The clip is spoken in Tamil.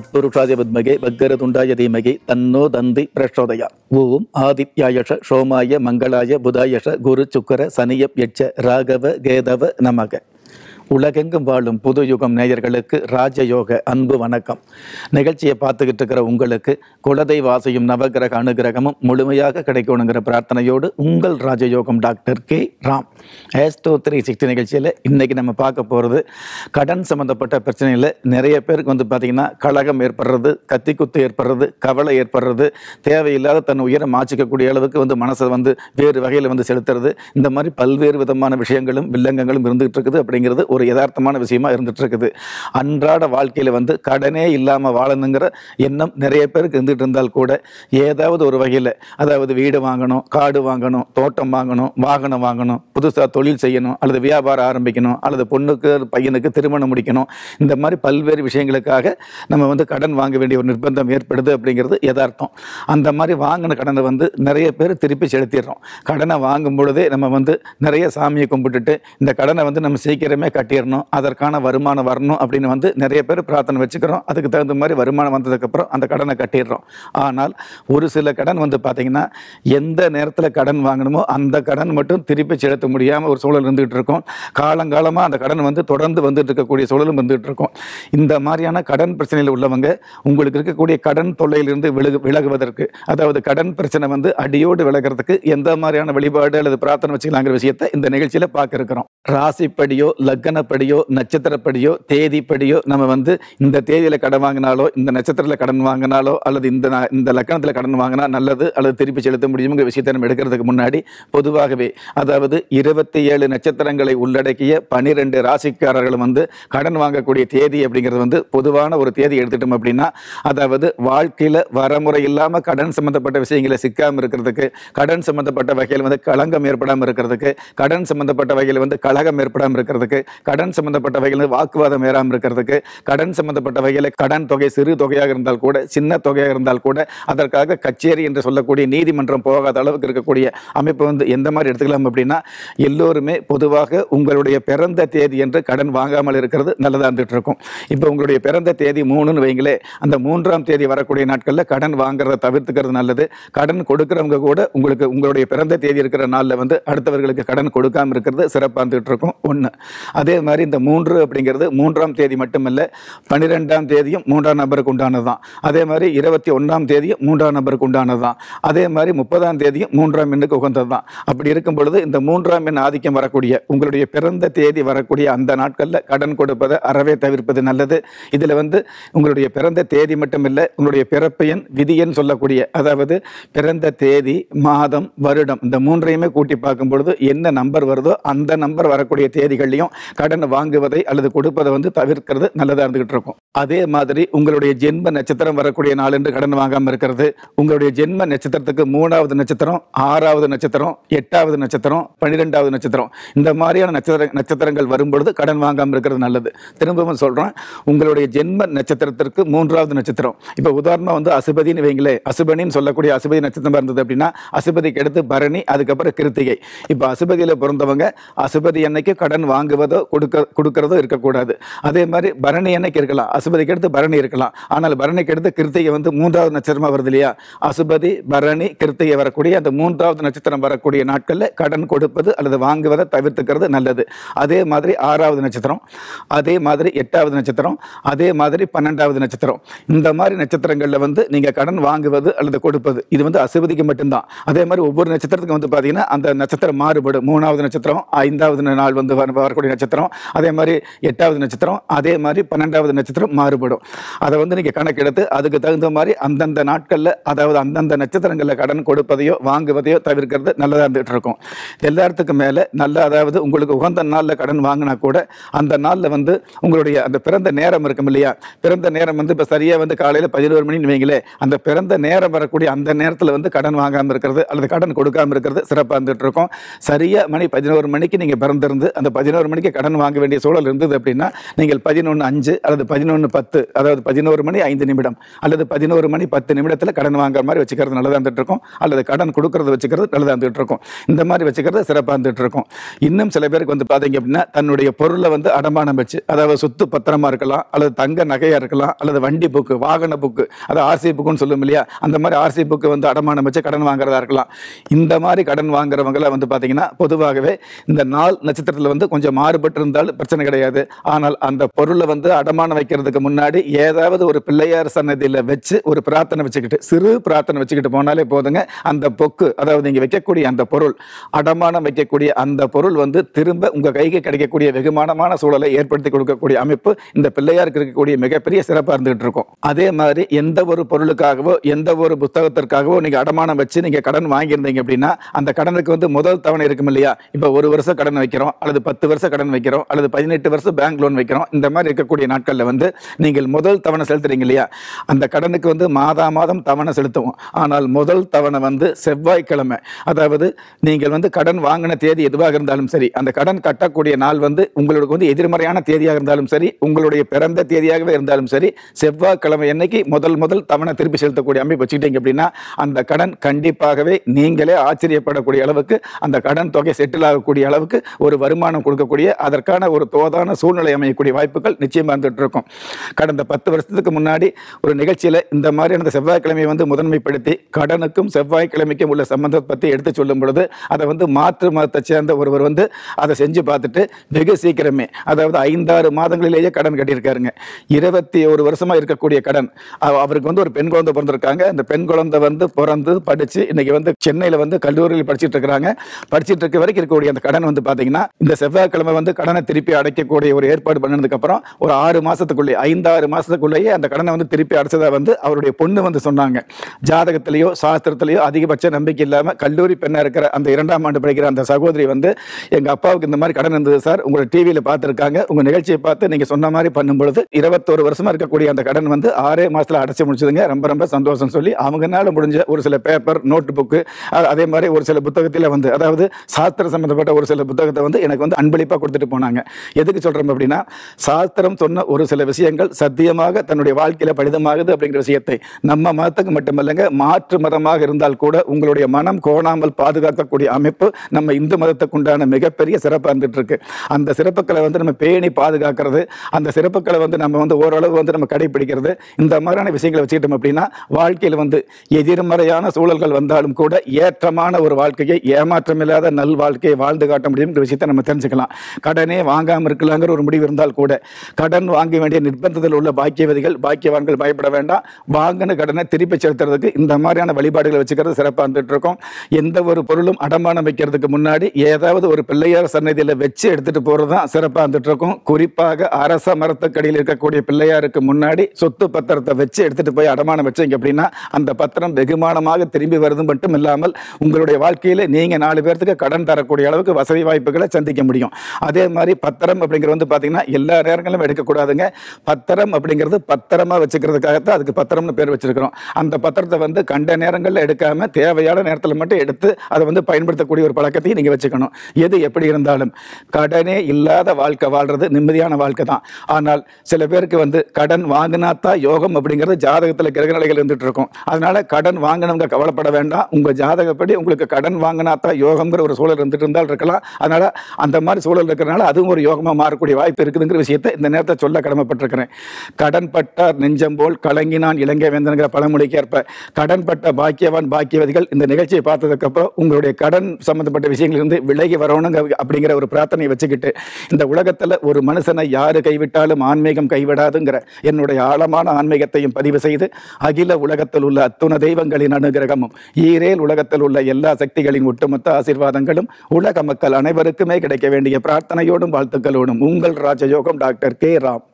தத்புருஷாய வித்மகே பக்கரதுண்டாய தீமகே தன்னோ தந்தி பிரச்சோதயா ஓம் ஆதித்யாயஷ சோமாய மங்களாய புதாயஷ குரு சுக்கர சனியப் யட்ச ராகவ கேதவ நமக. உலகெங்கும் வாழும் புது யுகம் நேயர்களுக்கு ராஜயோக அன்பு வணக்கம். நிகழ்ச்சியை பார்த்துக்கிட்டு இருக்கிற உங்களுக்கு குலதெய்வ ஆசையும் நவகிரக அனுகிரகமும் முழுமையாக கிடைக்கணுங்கிற பிரார்த்தனையோடு உங்கள் Rajayogam doctor K. Ram. Astro three sixty நிகழ்ச்சியில் இன்றைக்கி நம்ம பார்க்க போகிறது கடன் சம்மந்தப்பட்ட பிரச்சனையில் நிறைய பேருக்கு வந்து பார்த்திங்கன்னா கழகம் ஏற்படுறது கத்தி குத்து ஏற்படுறது கவலை ஏற்படுறது தேவையில்லாத தன் உயரம் மாச்சிக்கக்கூடிய அளவுக்கு வந்து மனசை வந்து வேறு வகையில் வந்து செலுத்துறது. இந்த மாதிரி பல்வேறு விதமான விஷயங்களும் வில்லங்கங்களும் இருந்துகிட்டு இருக்குது அப்படிங்கிறது ஒரு யதார்த்தமான விஷயமா இருந்துட்டு இருக்குது அன்றாட வாழ்க்கையில் வந்து கடனே இல்லாமல் வாழணுங்கிற எண்ணம் நிறைய பேருக்கு இருந்துகிட்டு இருந்தால் கூட ஏதாவது ஒரு வகையில் அதாவது வீடு வாங்கணும் காடு வாங்கணும் தோட்டம் வாங்கணும் வாகனம் வாங்கணும் புதுசாக தொழில் செய்யணும் அல்லது வியாபாரம் ஆரம்பிக்கணும் அல்லது பொண்ணுக்கு பையனுக்கு திருமணம் முடிக்கணும் இந்த மாதிரி பல்வேறு விஷயங்களுக்காக நம்ம வந்து கடன் வாங்க வேண்டிய ஒரு நிர்பந்தம் ஏற்படுது அப்படிங்கிறது யதார்த்தம். அந்த மாதிரி வாங்கின கடனை வந்து நிறைய பேர் திருப்பி செலுத்திடுறோம். கடனை வாங்கும் பொழுதே நம்ம வந்து நிறைய சாமியை கும்பிட்டுட்டு இந்த கடனை வந்து நம்ம சீக்கிரமே கட்டிடணும் அதற்கான வருமானம் வரணும் அப்படின்னு வந்து நிறைய பேர் பிரார்த்தனை வச்சுக்கிறோம். அதுக்கு தகுந்த மாதிரி வருமானம் வந்ததுக்கப்புறம் அந்த கடனை கட்டிடுறோம். ஆனால் ஒரு சில கடன் வந்து பார்த்திங்கன்னா எந்த நேரத்தில் கடன் வாங்கணுமோ அந்த கடன் மட்டும் திருப்பி செலுத்த முடியாமல் ஒரு சூழல் இருந்துகிட்டு இருக்கும். காலங்காலமாக அந்த கடன் வந்து தொடர்ந்து வந்துட்டு இருக்கக்கூடிய சூழலும் வந்துகிட்டு இருக்கும். இந்த மாதிரியான கடன் பிரச்சனையில் உள்ளவங்க உங்களுக்கு இருக்கக்கூடிய கடன் தொல்லையிலிருந்து விலகு விலகுவதற்கு அதாவது கடன் பிரச்சனை வந்து அடியோடு விலகிறதுக்கு எந்த மாதிரியான வழிபாடு அல்லது பிரார்த்தனை வச்சுக்கலாங்கிற விஷயத்தை இந்த நிகழ்ச்சியில் பார்க்க இருக்கிறோம். ராசிப்படியோ இலக்கணப்படியோ நட்சத்திரப்படியோ தேதிப்படியோ நம்ம வந்து இந்த தேதியில் கடன் வாங்கினாலோ இந்த நட்சத்திரத்தில் கடன் வாங்கினாலோ அல்லது இந்த இந்த லக்கணத்தில் கடன் வாங்கினா நல்லது அல்லது திருப்பி செலுத்த முடியுங்கிற விஷயத்தை நம்ம எடுக்கிறதுக்கு முன்னாடி பொதுவாகவே அதாவது இருபத்தி ஏழு நட்சத்திரங்களை உள்ளடக்கிய பனிரெண்டு ராசிக்காரர்களும் வந்து கடன் வாங்கக்கூடிய தேதி அப்படிங்கிறது வந்து பொதுவான ஒரு தேதி எடுத்துட்டோம் அப்படின்னா அதாவது வாழ்க்கையில் வரமுறை இல்லாமல் கடன் சம்பந்தப்பட்ட விஷயங்களை சிக்காமல் இருக்கிறதுக்கு கடன் சம்பந்தப்பட்ட வகையில் வந்து களங்கம் ஏற்படாமல் இருக்கிறதுக்கு கடன் சம்பந்தப்பட்ட வகையில் வந்து கழகம் ஏற்படாமல் இருக்கிறதுக்கு கடன் சம்பந்தப்பட்ட வகையில் வாக்குவாதம் ஏறாமல் இருக்கிறதுக்கு கடன் சம்பந்தப்பட்ட வகையில் கடன் தொகை சிறு தொகையாக இருந்தால் கூட சின்ன தொகையாக இருந்தால் கூட அதற்காக கச்சேரி என்று சொல்லக்கூடிய நீதிமன்றம் போகாத அளவுக்கு இருக்கக்கூடிய அமைப்பு வந்து எந்த மாதிரி எடுத்துக்கலாம் அப்படின்னா எல்லோருமே பொதுவாக உங்களுடைய பிறந்த தேதி என்று கடன் வாங்காமல் இருக்கிறது நல்லதாக இருந்துட்டு இருக்கும். இப்போ உங்களுடைய பிறந்த தேதி மூணுன்னு வைங்களே அந்த மூன்றாம் தேதி வரக்கூடிய நாட்களில் கடன் வாங்குறத தவிர்த்துக்கிறது நல்லது. கடன் கொடுக்குறவங்க கூட உங்களுக்கு உங்களுடைய பிறந்த தேதி இருக்கிற நாளில் வந்து அடுத்தவர்களுக்கு கடன் கொடுக்காம இருக்கிறது சிறப்பாக இருந்துகிட்டு இருக்கும். ஒன்று அதே மாதிரி இந்த மூன்று அப்படிங்கிறது மூன்றாம் தேதி மட்டுமல்ல பன்னிரெண்டாம் தேதியும் மூன்றாம் நபருக்கு உண்டானது தான் அதே மாதிரி இருபத்தி ஒன்றாம் தேதியும் மூன்றாம் நபருக்கு உண்டானது தான் அதே மாதிரி முப்பதாம் தேதியும் மூன்றாம் எண்ணுக்கு உகந்தது தான் அப்படி இருக்கும் பொழுது இந்த மூன்றாம் எண் ஆதிக்கம் வரக்கூடிய உங்களுடைய பிறந்த தேதி வரக்கூடிய அந்த நாட்களில் கடன் கொடுப்பதை அறவே தவிர்ப்பது நல்லது. இதில் வந்து உங்களுடைய பிறந்த தேதி மட்டும் இல்லை உங்களுடைய பிறப்பு எண் விதி சொல்லக்கூடிய அதாவது பிறந்த தேதி மாதம் வருடம் இந்த மூன்றையுமே கூட்டி பார்க்கும் பொழுது என்ன நம்பர் வருதோ அந்த நம்பர் வரக்கூடிய தேதிகள்லையும் கடன் வாங்குவதை அல்லது கொடுப்பதை வந்து தவிர்க்கிறது நல்லதாக இருந்துகிட்டு இருக்கும். அதே மாதிரி உங்களுடைய ஜென்ம நட்சத்திரம் வரக்கூடிய நாள் என்று கடன் வாங்காமல் இருக்கிறது. உங்களுடைய ஜென்ம நட்சத்திரத்துக்கு மூணாவது நட்சத்திரம் ஆறாவது நட்சத்திரம் எட்டாவது நட்சத்திரம் பன்னிரெண்டாவது நட்சத்திரம். இந்த மாதிரியான நட்சத்திர நட்சத்திரங்கள் வரும்பொழுது கடன் வாங்காமல் இருக்கிறது நல்லது. திரும்பவும் சொல்கிறேன் உங்களுடைய ஜென்ம நட்சத்திரத்திற்கு மூன்றாவது நட்சத்திரம். இப்போ உதாரணமாக வந்து அசுபதினு வைங்களே அசுபனின்னு சொல்லக்கூடிய அசுபதி நட்சத்திரம் இருந்தது அப்படின்னா அசுபதிக்கு எடுத்து பரணி அதுக்கப்புறம் கிருத்திகை. இப்போ அசுபதியில் பிறந்தவங்க அசுபதி அன்னைக்கு கடன் வாங்குவதோ கொடுக்க கொடுக்கறதோ இருக்கக்கூடாது. அதே மாதிரி பரணி அன்னைக்கு இருக்கலாம் அசுபதிக்கு அடுத்து பரணி இருக்கலாம். ஆனால் பரணிக்கு அடுத்து கிருத்திகை வந்து மூன்றாவது நட்சத்திரமாக வருது இல்லையா? அசுபதி பரணி கிருத்திகை வரக்கூடிய அந்த மூன்றாவது நட்சத்திரம் வரக்கூடிய நாட்களில் கடன் கொடுப்பது அல்லது வாங்குவதை தவிர்த்துக்கிறது நல்லது. அதே மாதிரி ஆறாவது நட்சத்திரம் அதே மாதிரி எட்டாவது நட்சத்திரம் அதே மாதிரி பன்னெண்டாவது நட்சத்திரம். இந்த மாதிரி நட்சத்திரங்களில் வந்து நீங்கள் கடன் வாங்குவது அல்லது கொடுப்பது இது வந்து அசுபதிக்கு மட்டும்தான். அதே மாதிரி ஒவ்வொரு நட்சத்திரத்துக்கும் வந்து பார்த்தீங்கன்னா அந்த நட்சத்திரம் மாறுபடும். மூணாவது நட்சத்திரம் ஐந்தாவது நாள் வந்து வரக்கூடிய நட்சத்திரம் அதே மாதிரி எட்டாவது நட்சத்திரம் அதே மாதிரி பன்னெண்டாவது நட்சத்திரம் மாறுபடும். அதை வந்து நீங்கள் கணக்கெடுத்து அதுக்கு தகுந்த மாதிரி அந்தந்த நாட்களில் அதாவது அந்தந்த நட்சத்திரங்களில் கடன் கொடுப்பதையோ வாங்குவதையோ தவிர்க்கிறது நல்லதாக இருந்துகிட்டு இருக்கும். எல்லாத்துக்கும் மேலே நல்ல அதாவது உங்களுக்கு உகந்த நாளில் கடன் வாங்கினா கூட அந்த நாளில் வந்து உங்களுடைய அந்த பிறந்த நேரம் இருக்கும் இல்லையா? பிறந்த நேரம் வந்து இப்போ சரியாக வந்து காலையில் பதினோரு மணின்னு வைங்களே அந்த பிறந்த நேரம் வரக்கூடிய அந்த நேரத்தில் வந்து கடன் வாங்காமல் இருக்கிறது அல்லது கடன் கொடுக்காம இருக்கிறது சிறப்பாக இருந்துட்டு இருக்கும். சரியாக மணி பதினோரு மணிக்கு நீங்கள் பிறந்திருந்து அந்த பதினோரு மணிக்கு கடன் கடன் வாங்க வேண்டிய சூழல் இருந்தது அப்படின்னா நீங்கள் பதினொன்று அஞ்சு அல்லது பதினொன்று பத்து அதாவது பதினோரு மணி ஐந்து நிமிடம் அல்லது பதினோரு மணி பத்து நிமிடத்தில் கடன் வாங்குற மாதிரி வச்சுக்கிறது நல்லதாக இருந்துட்டு இருக்கும் அல்லது கடன் கொடுக்கறது வச்சுக்கிறது நல்லதாக இருந்துட்டு இருக்கும் இந்த மாதிரி வச்சுக்கிறது சிறப்பாக இருந்துட்டு இருக்கும் இன்னும் சில பேருக்கு வந்து பார்த்தீங்க அப்படின்னா தன்னுடைய பொருளை வந்து அடமானம் வச்சு அதாவது சொத்து பத்திரமா இருக்கலாம் அல்லது தங்க நகையாக இருக்கலாம் அல்லது வண்டி புக்கு வாகன புக்கு அதாவது ஆர்சி புக்குன்னு சொல்லும் இல்லையா? அந்த மாதிரி ஆர்சி புக்கு வந்து அடமானம் வச்சு கடன் வாங்குறதா இருக்கலாம். இந்த மாதிரி கடன் வாங்குறவங்களை வந்து பார்த்தீங்கன்னா பொதுவாகவே இந்த நாள் நட்சத்திரத்தில் வந்து கொஞ்சம் மாறுபட்டு இருந்தாலும் பிரச்சனை கிடையாது. ஆனால் அந்த பொருளை வந்து அடமானம் வைக்கிறதுக்கு முன்னாடி ஏதாவது ஒரு பிள்ளையார் சன்னதியில் வச்சு ஒரு பிரார்த்தனை வச்சுக்கிட்டு சிறு பிரார்த்தனை வச்சுக்கிட்டு போனாலே போதுங்க. அந்த பொக்கு அதாவது நீங்கள் வைக்கக்கூடிய அந்த பொருள் அடமானம் வைக்கக்கூடிய அந்த பொருள் வந்து திரும்ப உங்க கைக்கு கிடைக்கக்கூடிய வெகுமானமான சூழலை ஏற்படுத்தி கொடுக்கக்கூடிய அமைப்பு இந்த பிள்ளையாருக்கு இருக்கக்கூடிய மிகப்பெரிய சிறப்பாக இருந்துகிட்டு இருக்கும். அதே மாதிரி எந்த ஒரு பொருளுக்காகவோ எந்த ஒரு புத்தகத்திற்காகவோ நீங்க அடமானம் வச்சு நீங்க கடன் வாங்கியிருந்தீங்க அப்படின்னா அந்த கடனுக்கு வந்து முதல் தவணை இருக்கும் இல்லையா? இப்போ ஒரு வருஷம் கடன் வைக்கிறோம் அல்லது பத்து வருஷம் கடன் வைக்கிறோம். அல்லது பதினெட்டு வருஷம் பேங்க் லோன் வைக்கிறோம். இந்த மாதிரி இருக்கக்கூடிய நாட்களில் வந்து நீங்கள் முதல் தவணை செலுத்துறீங்க இல்லையா? அந்த கடனுக்கு வந்து மாதா மாதம் தவணை செலுத்துவோம். ஆனால் முதல் தவணை வந்து செவ்வாய்க்கிழமை. அதாவது நீங்கள் வந்து கடன் வாங்கின தேதி எதுவாக இருந்தாலும் சரி அந்த கடன் கட்டக்கூடிய நாள் வந்து உங்களுக்கு வந்து எதிர்மறையான தேதியாக இருந்தாலும் சரி உங்களுடைய பிறந்த தேதியாகவே இருந்தாலும் சரி செவ்வாய்க்கிழமை என்னைக்கு முதல் முதல் தவணை திருப்பி செலுத்தக்கூடிய அமைப்பு வச்சுக்கிட்டீங்க அப்படின்னா அந்த கடன் கண்டிப்பாகவே நீங்களே ஆச்சரியப்படக்கூடிய அளவுக்கு அந்த கடன் தொகை செட்டில் ஆகக்கூடிய அளவுக்கு ஒரு வருமானம் கொடுக்கக்கூடிய அதற்கான ஒரு தோதான சூழ்நிலை அமையக்கூடிய வாய்ப்புகள் நிச்சயமாக இருந்துட்டு இருக்கும். கடந்த பத்து வருஷத்துக்கு முன்னாடி ஒரு நிகழ்ச்சியில் இந்த மாதிரியான இந்த செவ்வாய்க்கிழமையை வந்து முதன்மைப்படுத்தி கடனுக்கும் செவ்வாய்க்கிழமைக்கும் உள்ள சம்பந்தத்தை பற்றி எடுத்து சொல்லும் பொழுது அதை வந்து மாற்று மதத்தை சேர்ந்த ஒருவர் வந்து அதை செஞ்சு பார்த்துட்டு வெகு சீக்கிரமே அதாவது ஐந்தாறு மாதங்களிலேயே கடன் கட்டியிருக்காருங்க. இருபத்தி ஒரு வருஷமாக இருக்கக்கூடிய கடன். அவருக்கு வந்து ஒரு பெண் குழந்தை பிறந்திருக்காங்க. அந்த பெண் குழந்தை வந்து பிறந்து படித்து இன்னைக்கு வந்து சென்னையில் வந்து கல்லூரியில் படிச்சுட்டு இருக்கிறாங்க. படிச்சுட்டு இருக்க வரைக்கும் இருக்கக்கூடிய அந்த கடன் வந்து பார்த்தீங்கன்னா இந்த செவ்வாய்க்கிழமை வந்து கடனை திருப்பி அடைக்கக்கூடிய ஒரு ஏற்பாடு பண்ணதுக்கு அப்புறம் ஒரு ஆறு மாசத்துக்குள்ளே ஐந்தாறு மாசத்துக்குள்ளேயே அந்த கடனை வந்து திருப்பி அடைச்சதை வந்து அவருடைய பொண்ணு வந்து சொன்னாங்க. ஜாதகத்திலேயோ சாஸ்திரத்திலேயோ அதிகபட்ச நம்பிக்கை இல்லாமல் கல்லூரி பெண்ணாக இருக்கிற அந்த இரண்டாம் ஆண்டு படிக்கிற அந்த சகோதரி வந்து எங்க அப்பாவுக்கு இந்த மாதிரி கடன் இருந்தது சார். உங்களை டிவியில் பார்த்துருக்காங்க. உங்க நிகழ்ச்சியை பார்த்து நீங்க சொன்ன மாதிரி பண்ணும்பொழுது இருபத்தோரு வருஷமா இருக்கக்கூடிய அந்த கடன் வந்து ஆறே மாசத்துல அடைச்சு முடிச்சதுங்க. ரொம்ப ரொம்ப சந்தோஷம் சொல்லி அவங்கனால முடிஞ்ச ஒரு சில பேப்பர் நோட் புக்கு அதே மாதிரி ஒரு சில புத்தகத்தில் வந்து அதாவது சாஸ்திர சம்பந்தப்பட்ட ஒரு சில புத்தகத்தை வந்து எனக்கு வந்து அன்பளிப்பாக கொடுத்துட்டு போனாங்க. எதுக்கு சொல்கிறோம் அப்படின்னா சாஸ்திரம் சொன்ன ஒரு சில விஷயங்கள் சத்தியமாக தன்னுடைய வாழ்க்கையில் பலிதமாகுது அப்படிங்கிற விஷயத்தை. நம்ம மதத்துக்கு மட்டுமல்லங்க மாற்று மதமாக இருந்தால் கூட உங்களுடைய மனம் கோணாமல் பாதுகாக்கக்கூடிய அமைப்பு நம்ம இந்து மதத்துக்கு உண்டான மிகப்பெரிய சிறப்பாக இருந்துட்டு இருக்கு அந்த சிறப்புகளை வந்து நம்ம பேணி பாதுகாக்கிறது அந்த சிறப்புகளை வந்து நம்ம வந்து ஓரளவு வந்து நம்ம கடைபிடிக்கிறது இந்த மாதிரியான விஷயங்களை வச்சுக்கிட்டோம் அப்படின்னா வாழ்க்கையில் வந்து எதிர்மறையான சூழல்கள் வந்தாலும் கூட ஏற்றமான ஒரு வாழ்க்கையை ஏமாற்றமில்லாத நல் வாழ்க்கையை வாழ்ந்து காட்ட முடியுங்கிற விஷயத்தை நம்ம தெரிஞ்சுக்கலாம். கடை கடனே வாங்காமல் இருக்கலாங்கிற ஒரு முடிவு இருந்தால் கூட கடன் வாங்க வேண்டிய நிர்பந்தத்தில் உள்ள பாக்கியவதிகள் பாக்கியவான்கள் பயப்பட வேண்டாம். வாங்கின கடனை திருப்பி செலுத்துறதுக்கு இந்த மாதிரியான வழிபாடுகளை வச்சுக்கிறது சிறப்பாக இருந்துட்டு இருக்கும் எந்த ஒரு பொருளும் அடமானம் வைக்கிறதுக்கு முன்னாடி ஏதாவது ஒரு பிள்ளையார் சன்னதியில் வச்சு எடுத்துட்டு போறது தான் சிறப்பாக இருந்துட்டு இருக்கும் குறிப்பாக அரச மரத்துக்கடியில் இருக்கக்கூடிய பிள்ளையாருக்கு முன்னாடி சொத்து பத்திரத்தை வச்சு எடுத்துட்டு போய் அடமானம் வச்சீங்க அப்படின்னா அந்த பத்திரம் வெகுமானமாக திரும்பி வருது மட்டும் இல்லாமல் உங்களுடைய வாழ்க்கையில நீங்க நாலு பேர்த்துக்கு கடன் தரக்கூடிய அளவுக்கு வசதி வாய்ப்புகளை சந்திக்க முடியும். அதே மாதிரி பத்திரம் அப்படிங்கிறது வந்து பார்த்தீங்கன்னா எல்லா நேரங்களும் எடுக்கக்கூடாதுங்க. பத்திரம் அப்படிங்கிறது பத்திரமா வச்சுக்கிறதுக்காகத்தான் அதுக்கு பத்திரம்னு பேர் வச்சிருக்கிறோம். அந்த பத்திரத்தை வந்து கண்ட நேரங்களில் எடுக்காம தேவையான நேரத்தில் மட்டும் எடுத்து அதை வந்து பயன்படுத்தக்கூடிய ஒரு பழக்கத்தையும் நீங்கள் வச்சுக்கணும். எது எப்படி இருந்தாலும். கடனே இல்லாத வாழ்க்கை வாழ்றது நிம்மதியான வாழ்க்கை தான். ஆனால் சில பேருக்கு வந்து கடன் வாங்கினா தான் யோகம் அப்படிங்கிறது ஜாதகத்தில் கிரக நிலைகள் இருந்துட்டு இருக்கும். அதனால கடன் வாங்கினவங்க கவலைப்பட வேண்டாம். உங்கள் ஜாதகப்படி உங்களுக்கு கடன் வாங்கினா தான் யோகம்ங்கிற ஒரு சூழல் இருந்துட்டு இருந்தால் இருக்கலாம். அதனால அந்த மாதிரி சூழல் இருக்கிறனால அதுவும் ஒரு யோகமாக மாறக்கூடிய வாய்ப்பு இருக்குதுங்கிற விஷயத்தை இந்த நேரத்தை சொல்ல கடமைப்பட்டிருக்கிறேன். கடன் பட்டார் நெஞ்சம் போல் கலங்கினான் இலங்கை வேந்தனுங்கிற பழமொழிக்கு ஏற்ப கடன் பட்ட பாக்கியவான் பாக்கியவதிகள் இந்த நிகழ்ச்சியை பார்த்ததுக்கப்புறம் உங்களுடைய கடன் சம்பந்தப்பட்ட விஷயங்களிலிருந்து விலகி வரணுங்க அப்படிங்கிற ஒரு பிரார்த்தனையை வச்சுக்கிட்டு இந்த உலகத்தில் ஒரு மனுஷனை யார் கைவிட்டாலும் ஆன்மீகம் கைவிடாதுங்கிற என்னுடைய ஆழமான ஆன்மீகத்தையும் பதிவு செய்து அகில உலகத்தில் உள்ள அத்துண தெய்வங்களின் அனுகிரகமும் ஈரேல் உலகத்தில் உள்ள எல்லா சக்திகளின் ஒட்டுமொத்த ஆசீர்வாதங்களும் உலக மக்கள் அனைவருக்குமே கிடைக்க வேண்டிய பிரார்த்தனையும் நன்றியோடும் வாழ்த்துக்களோடும் உங்கள் ராஜயோகம் டாக்டர் கே ராம்.